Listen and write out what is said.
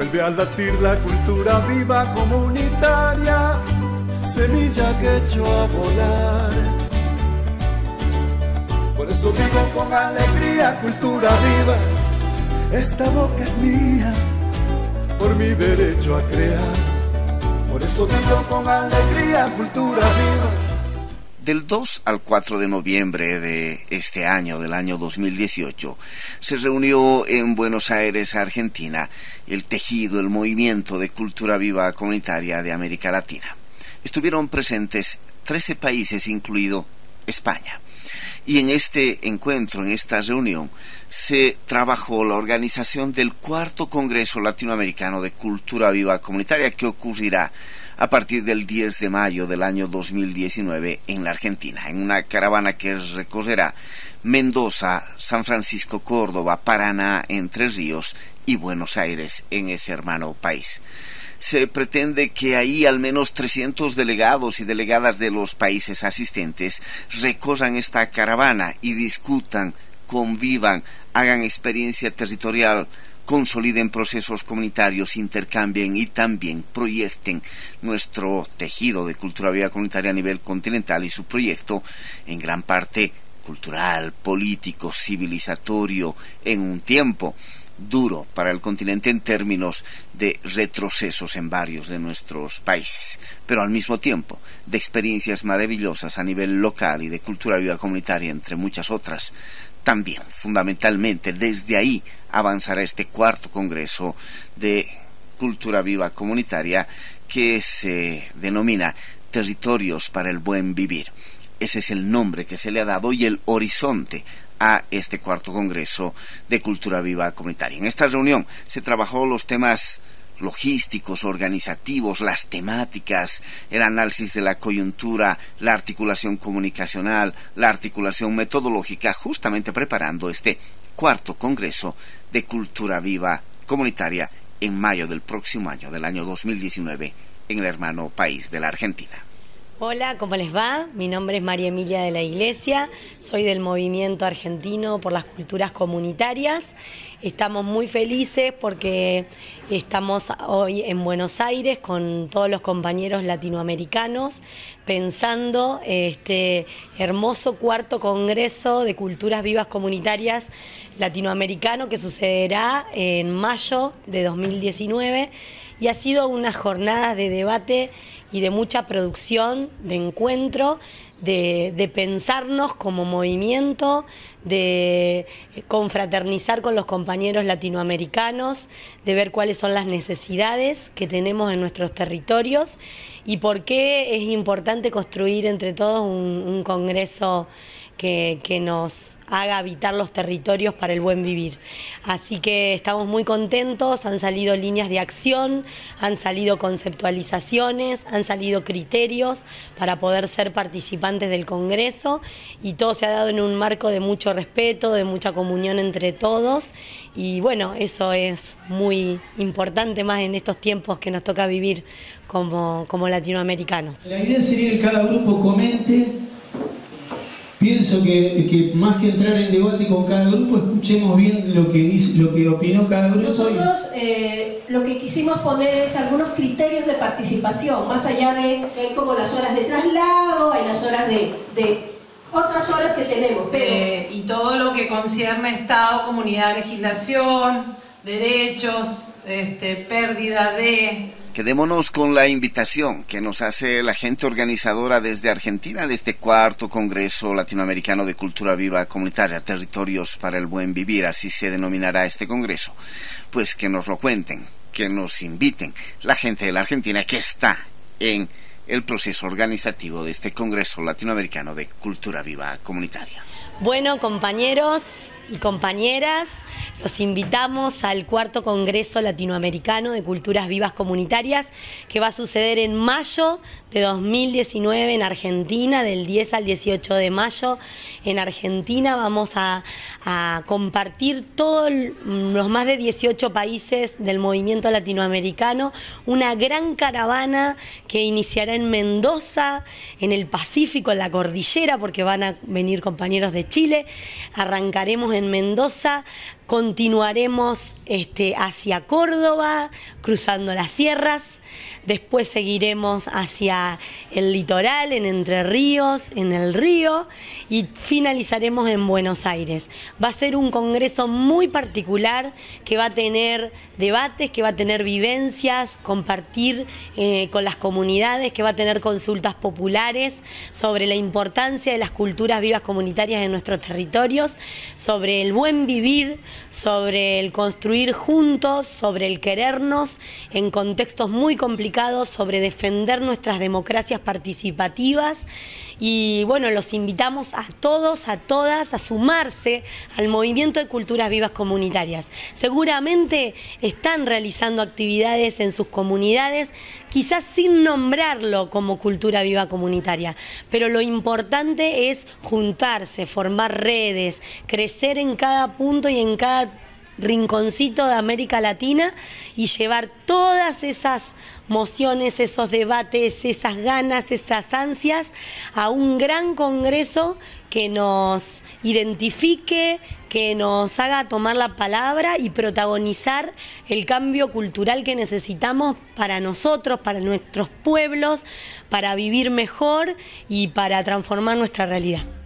Vuelve a latir la cultura viva comunitaria, semilla que echó a volar. Por eso digo con alegría, cultura viva, esta boca es mía, por mi derecho a crear. Por eso digo con alegría, cultura viva del 2 al 4 de noviembre de este año, del año 2018, se reunió en Buenos Aires, Argentina, el tejido, el movimiento de cultura viva comunitaria de América Latina. Estuvieron presentes 13 países, incluido España. Y en este encuentro, en esta reunión, se trabajó la organización del cuarto Congreso Latinoamericano de Cultura Viva Comunitaria que ocurrirá a partir del 10 de mayo del año 2019 en la Argentina, en una caravana que recorrerá Mendoza, San Francisco, Córdoba, Paraná, Entre Ríos y Buenos Aires en ese hermano país. Se pretende que ahí al menos 300 delegados y delegadas de los países asistentes recorran esta caravana y discutan, convivan, hagan experiencia territorial, consoliden procesos comunitarios, intercambien y también proyecten nuestro tejido de cultura viva comunitaria a nivel continental y su proyecto en gran parte cultural, político, civilizatorio, en un tiempo duro para el continente en términos de retrocesos en varios de nuestros países, pero al mismo tiempo de experiencias maravillosas a nivel local y de cultura viva comunitaria, entre muchas otras, también, fundamentalmente, desde ahí avanzará este cuarto Congreso de Cultura Viva Comunitaria que se denomina Territorios para el Buen Vivir. Ese es el nombre que se le ha dado y el horizonte a este cuarto Congreso de Cultura Viva Comunitaria. En esta reunión se trabajó los temas logísticos, organizativos, las temáticas, el análisis de la coyuntura, la articulación comunicacional, la articulación metodológica, justamente preparando este cuarto Congreso de Cultura Viva Comunitaria en mayo del próximo año, del año 2019, en el hermano país de la Argentina. Hola, ¿cómo les va? Mi nombre es María Emilia de la Iglesia, soy del Movimiento Argentino por las Culturas Comunitarias. Estamos muy felices porque estamos hoy en Buenos Aires con todos los compañeros latinoamericanos pensando este hermoso cuarto Congreso de Culturas Vivas Comunitarias latinoamericano que sucederá en mayo de 2019 y ha sido una jornada de debate y de mucha producción, de encuentro, de, pensarnos como movimiento, de confraternizar con los compañeros latinoamericanos, de ver cuáles son las necesidades que tenemos en nuestros territorios y por qué es importante construir entre todos un, un congreso que, nos haga habitar los territorios para el buen vivir. Así que estamos muy contentos, han salido líneas de acción, han salido conceptualizaciones, han salido criterios para poder ser participantes del Congreso y todo se ha dado en un marco de mucho respeto, de mucha comunión entre todos y bueno, eso es muy importante más en estos tiempos que nos toca vivir como, como latinoamericanos. La idea sería que cada grupo comente Pienso que, más que entrar en debate con cada grupo, escuchemos bien lo que dice, lo que opinó cada grupo. Nosotros eh, lo que quisimos poner es algunos criterios de participación, más allá de hay como las horas de traslado, hay las horas de, otras horas que tenemos. Eh, y todo lo que concierne Estado, comunidad, legislación, derechos, este, pérdida de Quedémonos con la invitación que nos hace la gente organizadora desde Argentina de este cuarto Congreso Latinoamericano de Cultura Viva Comunitaria, Territorios para el Buen Vivir, así se denominará este Congreso. Pues que nos lo cuenten, que nos inviten la gente de la Argentina que está en el proceso organizativo de este Congreso Latinoamericano de Cultura Viva Comunitaria. Bueno, compañeros, y compañeras, los invitamos al cuarto Congreso Latinoamericano de Culturas Vivas Comunitarias que va a suceder en mayo de 2019 en Argentina, del 10 al 18 de mayo. En Argentina vamos a, compartir todos los más de 18 países del movimiento latinoamericano, una gran caravana que iniciará en Mendoza, en el Pacífico, en la cordillera, porque van a venir compañeros de Chile. Arrancaremos en Mendoza continuaremos este, hacia Córdoba, cruzando las sierras, después seguiremos hacia el litoral, en Entre Ríos, en el río, y finalizaremos en Buenos Aires. Va a ser un congreso muy particular que va a tener debates, que va a tener vivencias, compartir eh, con las comunidades, que va a tener consultas populares sobre la importancia de las culturas vivas comunitarias en nuestros territorios, sobre el buen vivir, sobre el construir juntos, sobre el querernos en contextos muy complicados, sobre defender nuestras democracias participativas y bueno, los invitamos a todos, a todas a sumarse al movimiento de culturas vivas comunitarias. Seguramente están realizando actividades en sus comunidades, quizás sin nombrarlo como cultura viva comunitaria, pero lo importante es juntarse, formar redes, crecer en cada punto y en rinconcito de América Latina y llevar todas esas mociones, esos debates, esas ganas, esas ansias a un gran congreso que nos identifique, que nos haga tomar la palabra y protagonizar el cambio cultural que necesitamos para nosotros, para nuestros pueblos, para vivir mejor y para transformar nuestra realidad.